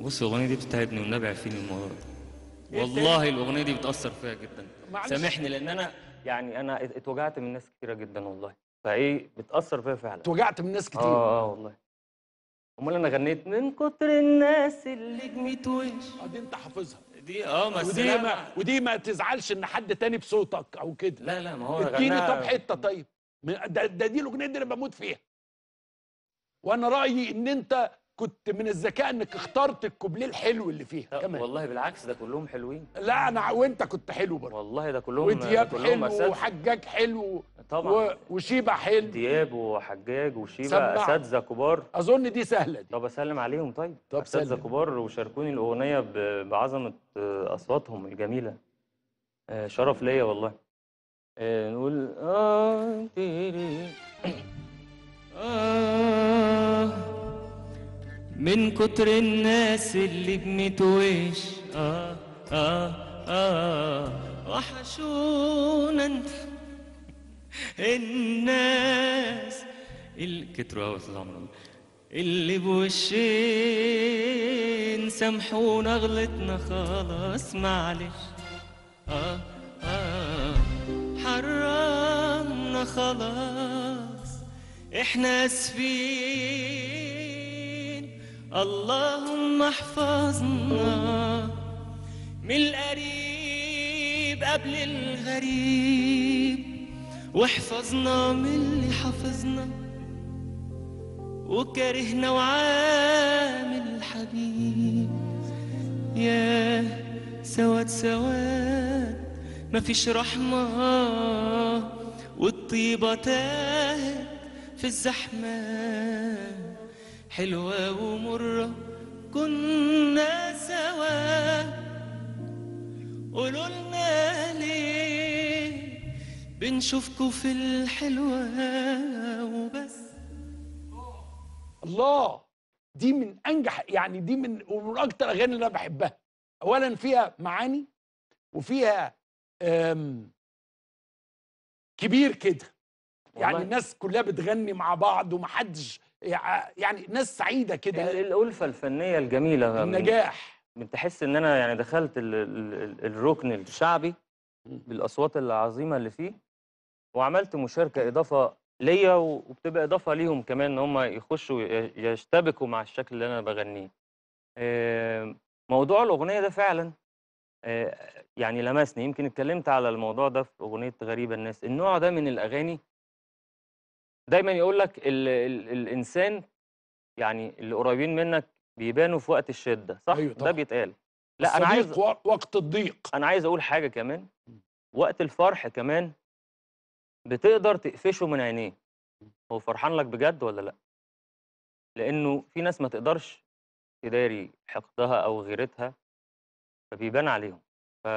بص الأغنية دي بتتعبني والنبي عارفين الموضوع. ده والله الأغنية دي بتأثر فيها جدا. سامحني لأن أنا يعني أنا ات- اتوجعت من ناس كتيرة جدا والله. فإيه بتأثر فيا فعلا. اتوجعت من ناس كتير. آه آه والله. أمال أنا غنيت من كتر الناس اللي جميت وش آه، دي أنت حافظها. دي آه بس ودي ما ودي ما تزعلش إن حد تاني بصوتك أو كده. لا لا ما هو اديني طب حتة طيب. ده, ده دي الأغنية دي أنا بموت فيها. وأنا رأيي إن أنت كنت من الذكاء انك اخترت الكوبليه الحلو اللي فيها لا، كمان. والله بالعكس ده كلهم حلوين. لا أنا وأنت كنت حلو برضه. والله ده كلهم ودياب كلهم حلو. وحجاج حلو طبعا. و... وشيبة حلو. دياب وحجاج وشيبة. أساتذة كبار. أظن دي سهلة دي. طب أسلم عليهم طيب. طب أساتذة. كبار وشاركوني الأغنية ب- بعظمة آه، أصواتهم الجميلة. آه، شرف ليا والله. نقول آه تيري. آه. من كتر الناس اللي بمتوش. آه آه آه. وحشونا انت. الناس اللي كتروا قوي أستاذ اللي بوشين سامحونا غلطنا خلاص معلش. آه آه. حرمنا خلاص. إحنا آسفين. اللهم احفظنا من القريب قبل الغريب واحفظنا من اللي حفظنا وكرهنا وعامل حبيب يا سواد سواد مفيش رحمة والطيبة تاهت في الزحمة. حلوة ومرة كنا سوا. قولوا لنا ليه بنشوفكوا في الحلوة وبس. الله دي من أنجح يعني دي من ومن أكتر الاغاني اللي أنا بحبها. اولا فيها معاني وفيها كبير كده. يعني. الناس كلها بتغني مع بعض ومحدش يعني ناس سعيدة كده. الألفة الفنية الجميلة من- النجاح. من تحس إن أنا يعني دخلت ال ال ال الركن الشعبي بالأصوات العظيمة اللي فيه وعملت مشاركة إضافة ليا وبتبقى إضافة ليهم كمان إن هم يخشوا يشتبكوا مع الشكل اللي أنا بغنيه. موضوع الأغنية ده فعلا آه، يعني لمسني. يمكن اتكلمت على الموضوع ده في أغنية غريبة الناس. النوع ده من الأغاني دايما يقول لك ال ال الإنسان يعني اللي قريبين منك بيبانوا في وقت الشدة صح؟ أيوة ده طبعا. بيتقال. لا أنا عايز وقت الضيق. أنا عايز أقول حاجة كمان. وقت الفرح كمان بتقدر تقفشه من عينيه. هو فرحان لك بجد ولا لأ؟ لأنه في ناس ما تقدرش تداري حقدها أو غيرتها فبيبان عليهم. ف...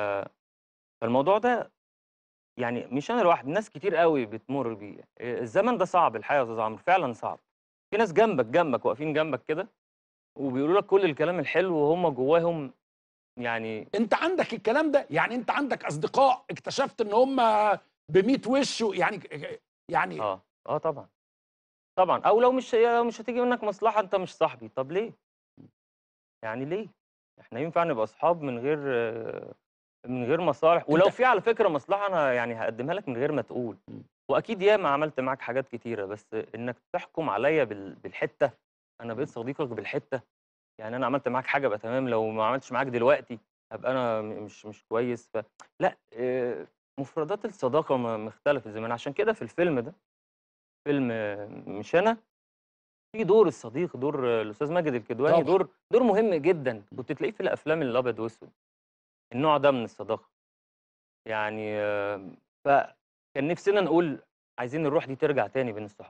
فالموضوع ده يعني مش أنا لوحدي ناس كتير قوي بتمر بيه. الزمن ده صعب الحقيقة يا أستاذ عمرو فعلا صعب. في ناس جنبك جنبك واقفين جنبك كده وبيقولوا لك كل الكلام الحلو وهم جواهم يعني أنت عندك الكلام ده؟ يعني أنت عندك أصدقاء اكتشفت إن هم ب وش و- يعني يعني آه آه طبعا. طبعا. أو لو مش لو مش هتيجي منك مصلحة أنت مش صاحبي. طب ليه؟ يعني ليه؟ إحنا ينفع نبقى أصحاب من غير آه، من غير مصالح. ولو في على فكرة مصلحة أنا يعني هقدمها لك من غير ما تقول. وأكيد ياما عملت معاك حاجات كتيرة بس إنك تحكم عليا بال- بالحتة أنا بقيت صديقك بالحتة. يعني أنا عملت معاك حاجة بقى تمام. لو ما عملتش معاك دلوقتي ابقى أنا مش مش كويس. ف لأ مفردات الصداقة مختلفة زمان عشان كده في الفيلم ده فيلم مش أنا في دور الصديق دور الأستاذ ماجد الكدواني. دور دور مهم جدا. كنت تلاقيه في الأفلام الأبيض وأسود. النوع ده من الصداقة. يعني فكان نفسنا نقول عايزين الروح دي ترجع تاني بين الصحاب.